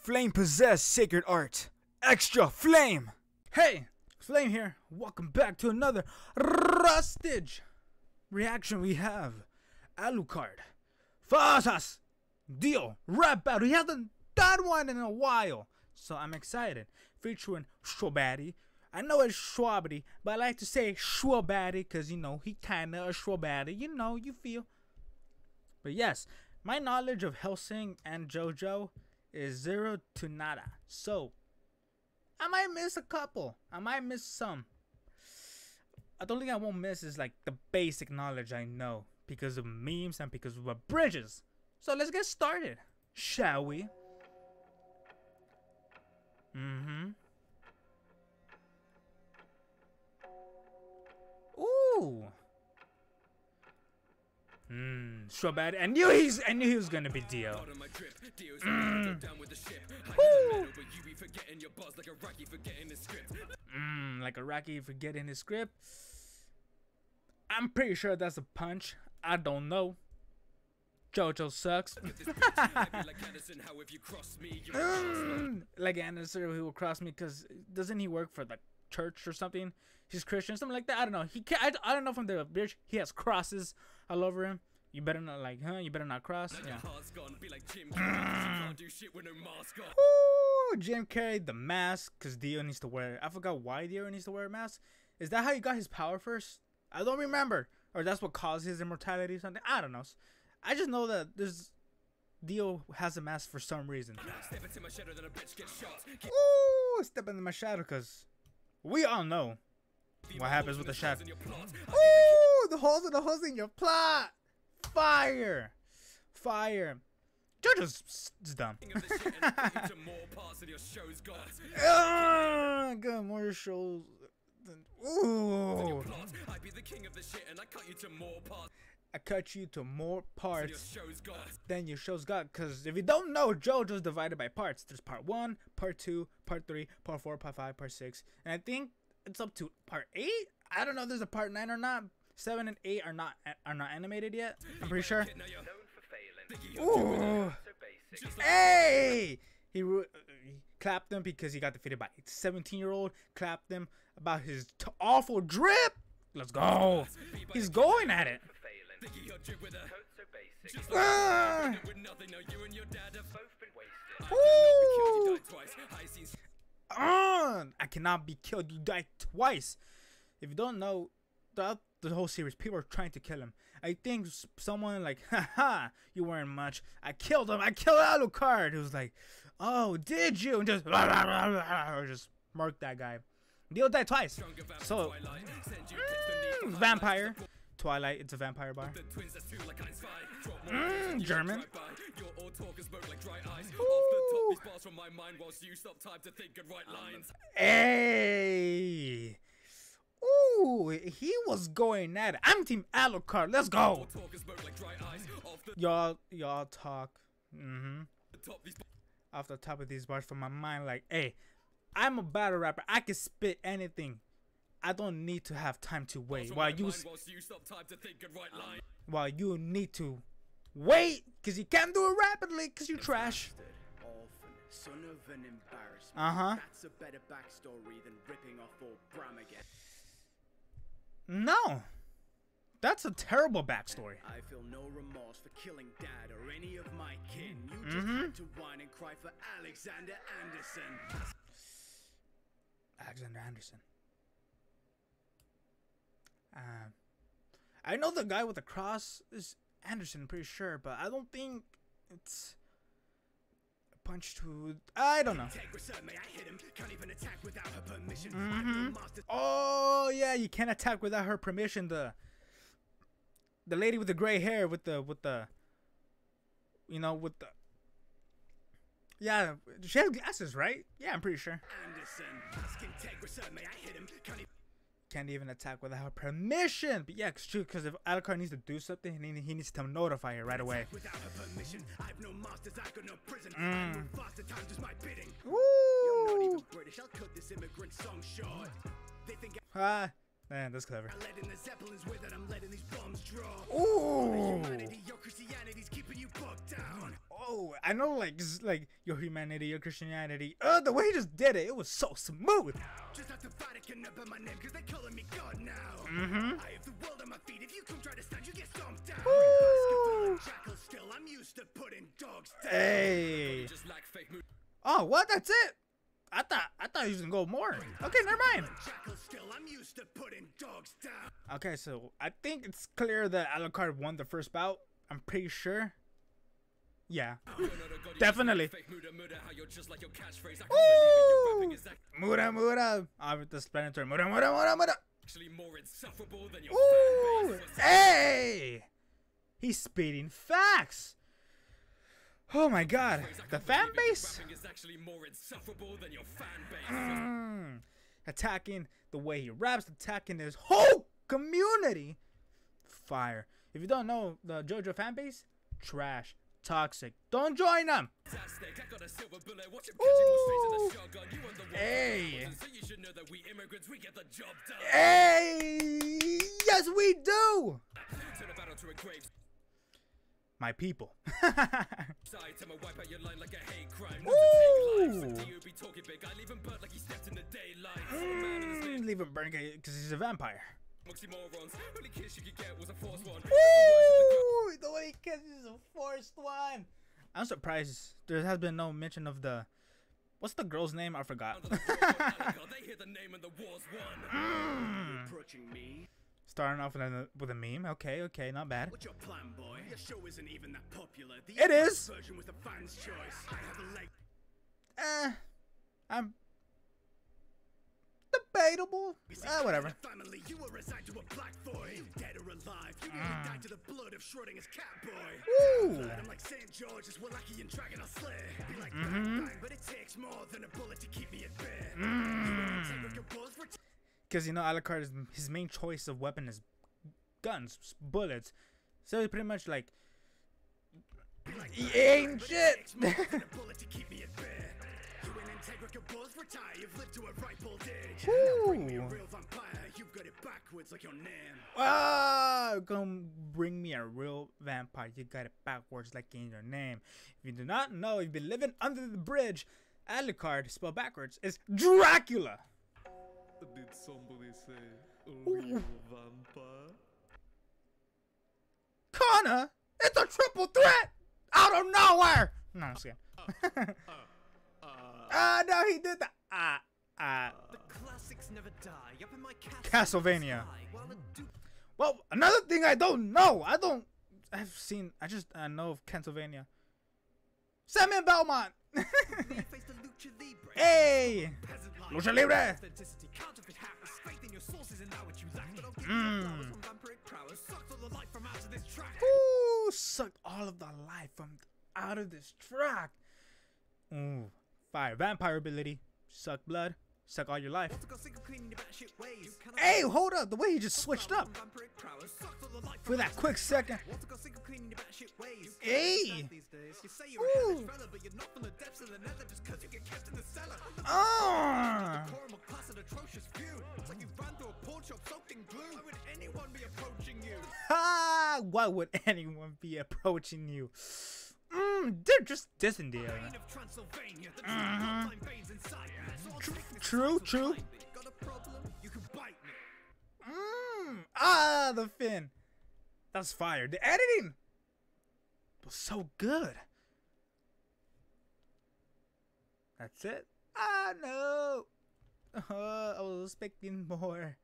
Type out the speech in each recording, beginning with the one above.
Flame possessed sacred art. Extra flame! Hey, Flame here. Welcome back to another Rustage reaction. We have Alucard, Fasas, Dio, rap battle. He hasn't done one in a while, so I'm excited. Featuring Shwabadi. I know it's Schwabity, but I like to say Schwabadi because, you know, he kinda a Schwabadi. You know, you feel. But yes, my knowledge of Hellsing and JoJo is zero to nada. So, I might miss a couple. I might miss some. Uh, I don't think I won't miss is like the basic knowledge I know because of memes and because of bridges. So let's get started, shall we? Mm-hmm. Ooh. Mmm, so bad. I knew he's I knew he was gonna be Dio. Mmm. Mmm, like a Rocky forgetting his script. I'm pretty sure that's a punch. I don't know. Jojo sucks. mm, like Anderson, who will cross me because doesn't he work for the church or something? He's Christian, something like that. I don't know. He can't. I, I don't know from the bridge. He has crosses all over him. You better not like, huh? You better not cross. Yeah. Ooh, Jim Carrey the mask, cause Dio needs to wear. It. I forgot why Dio needs to wear a mask. Is that how he got his power first? I don't remember, or that's what caused his immortality or something. I don't know. I just know that there's Dio has a mask for some reason. Ooh, step into my shadow, cause we all know what happens with the shadow. Ooh, the holes in the holes in your plot. Fire! Fire! JoJo's dumb. uh, got more shows. Ooh. I cut you to more parts than your show's got. Because if you don't know, JoJo's divided by parts. There's part 1, part 2, part 3, part 4, part 5, part 6. And I think it's up to part 8? I don't know if there's a part 9 or not seven and eight are not are not animated yet. I'm pretty sure. Ooh. Hey! He, he clapped them because he got defeated by a 17 year old. Clapped them about his awful drip. Let's go. He's going at it. Ah! Uh, I cannot be killed. You died twice. If you don't know, the the whole series. People are trying to kill him. I think someone like, haha, you weren't much. I killed him. I killed Alucard. It was like, oh, did you? And just, or just mark that guy. Dio died twice. So, mm, vampire. Twilight, it's a vampire bar. Mm, German. Ooh. Hey. Ooh, he was going at it. I'm Team Alucard. Let's go. Y'all, y'all talk. Mm-hmm. Off the top of these bars from my mind, like, hey, I'm a battle rapper. I can spit anything. I don't need to have time to wait while you while you need to wait because you can't do it rapidly because you trash. Uh huh. That's a better backstory than ripping off old Bram again. No. That's a terrible backstory. I feel no remorse for killing dad or any of my kin. You just mm-hmm. had to whine and cry for Alexander Anderson. Alexander Anderson. Uh, I know the guy with the cross is Anderson, pretty sure, but I don't think it's punch to I don't know. Mm-hmm. Oh yeah, you can't attack without her permission. The the lady with the gray hair with the with the you know with the yeah, she has glasses, right? Yeah, I'm pretty sure. Anderson, can't even attack without her permission. But yeah, it's true, because if Alucard needs to do something, he, he needs to notify her right away. without permission i've Woo! Ah, Man, that's clever. letting the Zeppelins with it, I'm letting these bombs drop. Ooh. Humanity, your Christianity's keeping you down. Oh, I know, like, like your humanity, your Christianity. Uh, the way he just did it, it was so smooth. Just have to fight the Vatican up in my name, cause they calling me God now. Mm-hmm. I have the world on my feet, if you come try to stand, you get stomped down. Woo. Jackal still, I'm used to putting dogs down. Hey. Just like fake. Oh, what? That's it? I thought I thought he was gonna go more. Okay, never mind. Still, I'm used to putting dogs down. Okay, so I think it's clear that Alucard won the first bout. I'm pretty sure. Yeah, definitely. Woo! Muda Muda. Ah, with the explanatory. Muda Muda Muda Muda. Actually more insufferable than your Ooh! Hey! He's spitting facts. Oh my god. The fan base? is actually more insufferable than your fan base. Mm. Attacking the way he raps, attacking his whole community. Fire. If you don't know the JoJo fan base, trash, toxic. Don't join them. Fantastic, I got a silver bullet, watch him Ooh. catching more straight to the shotgun. You want the one Hey. so you should know that we immigrants, we get the job done. Hey! Yes, we do. Turn a battle to a grave My people. side, I'ma wipe out your line like a hate crime. Ooh. Not to take lives, you be talking big, I leave him burnt like he stepped in the daylight. Man in his Mm, leave him burn because he's a vampire. Oxymorons, only kiss you could get was a forced one. Woo! The way he catches the first one. I'm surprised there has been no mention of the. What's the girl's name? I forgot. they hear the name and the war's won. Mm. Approaching me. Starting off with a with a meme. Okay, okay, not bad. What's your plan, boy? Your show isn't even that popular. The It is. version was the fans' choice. I have a leg. Eh, I'm debatable. Ah, whatever. Family, you were assigned to a black void. Dead or alive, you nearly died mm. to the blood of Schrodinger's cat boy. Woo! I'm like St. George, and Dragon I'll slay. Be like mm-hmm. bang, bang, but it takes more than a bullet to keep me at bay. You wanna mm. take with your balls for Because you know Alucard is his main choice of weapon is guns, bullets. So he's pretty much like he ain't shit. Takes more than a bullet to keep me at bay. You and Integra can both retire, you've lived to a ripe old age. Now bring me a real vampire, you've got it backwards like your name. Ah, come bring me a real vampire. You got it backwards like in your name. If you do not know, you've been living under the bridge. Alucard, spelled backwards, is Dracula. Did somebody say a real vampire? Connor, it's a triple threat out of nowhere. No, I'm just kidding. Ah, no, he did that. Ah, ah. The classics never die. Up in my Castlevania. While the du- Well, another thing I don't know. I don't. I've seen. I just I know of Pennsylvania. Samuel Belmont. face the lucha libre. hey. Lucha Libre. Authenticity, counterfeit happiness, faith in your sources and now what you lack. But I'll give Mm. you flowers from vampiric prowess. Sucked all the life from out of. Ooh, sucked all of the life from out of this track. Ooh, fire vampire ability. Suck blood. Suck all your life. Want to go single clean in your batshit ways. You cannot Hey, hold up. The way he just switched up from vampiric prowess. Sucked all the life for that quick second. track. Want to go single clean in your batshit ways. You Hey. can't understand These days. You say you're a hellish Ooh. fella, but you're not from the depths of the nether just cause you get kept in the cellar. Ah. Decorum will pass an atrocious view. It's like you ran through a pawn shop soaked in glue. Why would anyone be approaching you? Why would anyone be approaching you? Mm, they're just dissing the other. of Transylvania, the Mhm. bloodline veins inside. So I'll Tr- take this true, true. Got a problem? You can bite me. Mm, ah, the fin. That's fire. The editing was so good. That's it. Ah, no. Uh, I was expecting more.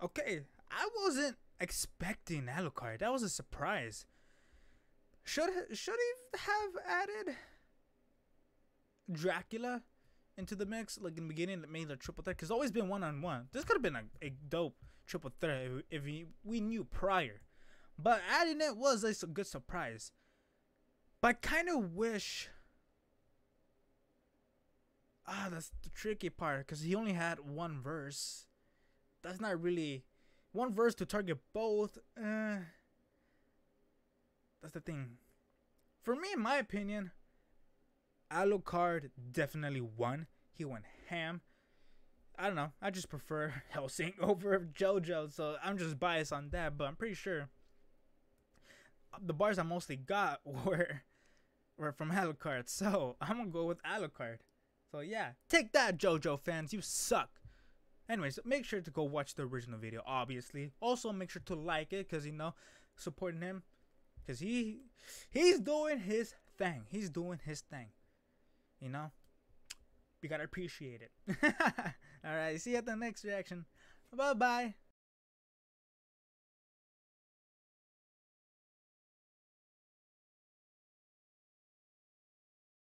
Okay, I wasn't expecting Alucard. That was a surprise. Should should he have added Dracula into the mix like in the beginning that made the triple threat? Because it's always been one on one. This could have been a, a dope triple threat if, we, we knew prior. But adding it was a good surprise. But I kind of wish. Ah, that's the tricky part because he only had one verse. That's not really one verse to target both. Uh, that's the thing. For me, in my opinion, Alucard definitely won. He went ham. I don't know. I just prefer Hellsing over JoJo, so I'm just biased on that. But I'm pretty sure the bars I mostly got were were from Alucard, so I'm gonna go with Alucard. So yeah, take that, JoJo fans. You suck. Anyways, make sure to go watch the original video, obviously. Also, make sure to like it, cause you know, supporting him, cause he he's doing his thing. He's doing his thing. You know, we gotta appreciate it. All right, see you at the next reaction. Bye bye.